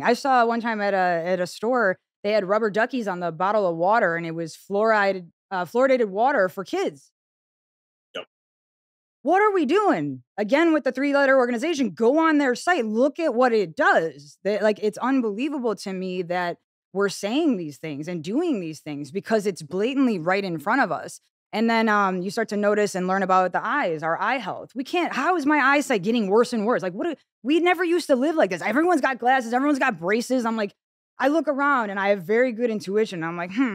I saw one time at a at a store, they had rubber duckies on the bottle of water and it was fluoride uh, fluoridated water for kids. Yep. What are we doing? Again with the three-letter organization, go on their site, look at what it does. They, like it's unbelievable to me that we're saying these things and doing these things because it's blatantly right in front of us. And then um, you start to notice and learn about the eyes, our eye health. We can't. How is my eyesight getting worse and worse? Like, what? We never used to live like this. Everyone's got glasses. Everyone's got braces. I'm like, I look around and I have very good intuition. I'm like, hmm,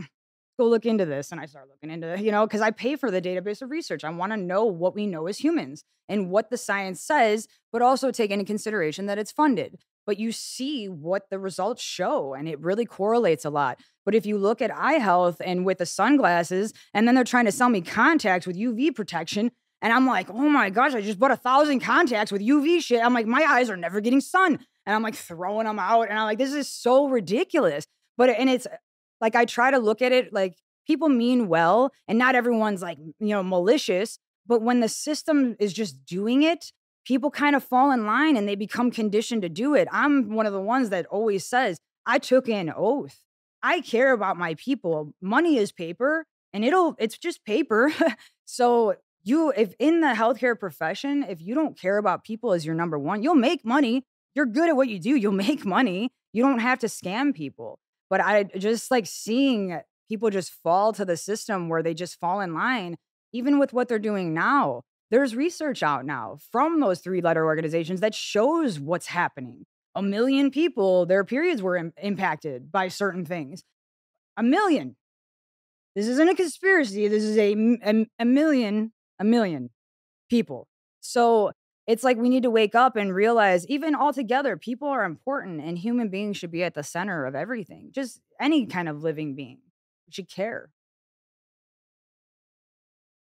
go look into this. And I start looking into it, you know, because I pay for the database of research. I want to know what we know as humans and what the science says, but also take into consideration that it's funded but you see what the results show and it really correlates a lot. But if you look at eye health and with the sunglasses, and then they're trying to sell me contacts with UV protection, and I'm like, oh my gosh, I just bought a thousand contacts with UV shit. I'm like, my eyes are never getting sun. And I'm like throwing them out. And I'm like, this is so ridiculous. But, and it's like, I try to look at it like people mean well, and not everyone's like, you know, malicious. But when the system is just doing it, people kind of fall in line and they become conditioned to do it. I'm one of the ones that always says, I took an oath. I care about my people. Money is paper and it'll, it's just paper. so, you, if in the healthcare profession, if you don't care about people as your number one, you'll make money. You're good at what you do. You'll make money. You don't have to scam people. But I just like seeing people just fall to the system where they just fall in line, even with what they're doing now there's research out now from those three letter organizations that shows what's happening. A million people, their periods were Im- impacted by certain things. A million. This isn't a conspiracy. This is a, a, a million, a million people. So it's like we need to wake up and realize, even altogether, people are important and human beings should be at the center of everything. Just any kind of living being should care.